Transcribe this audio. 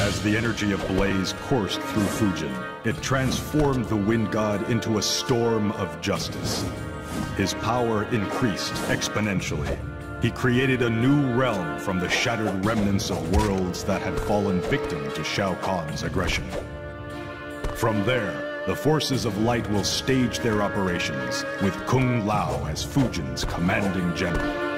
As the energy of Blaze coursed through Fujin, it transformed the Wind God into a storm of justice. His power increased exponentially. He created a new realm from the shattered remnants of worlds that had fallen victim to Shao Kahn's aggression. From there, the forces of light will stage their operations, with Kung Lao as Fujin's commanding general.